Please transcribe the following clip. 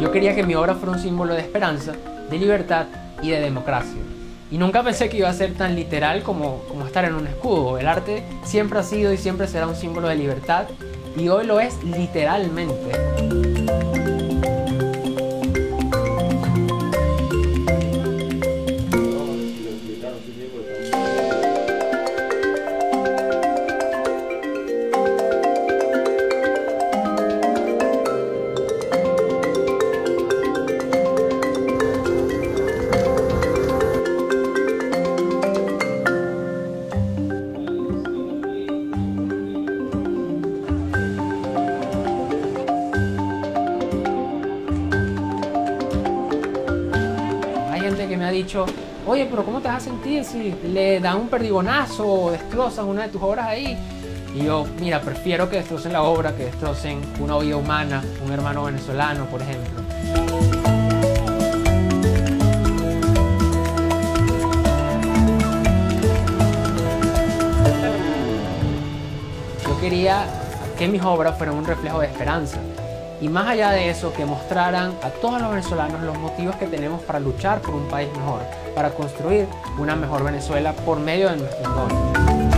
Yo quería que mi obra fuera un símbolo de esperanza, de libertad y de democracia. Y nunca pensé que iba a ser tan literal como, como estar en un escudo. El arte siempre ha sido y siempre será un símbolo de libertad y hoy lo es literalmente. Que me ha dicho, oye, pero ¿cómo te vas a sentir si le dan un perdigonazo o destrozan una de tus obras ahí? Y yo, mira, prefiero que destrocen la obra, que destrocen una vida humana, un hermano venezolano, por ejemplo. Yo quería que mis obras fueran un reflejo de esperanza. Y más allá de eso, que mostraran a todos los venezolanos los motivos que tenemos para luchar por un país mejor, para construir una mejor Venezuela por medio de nuestros dones.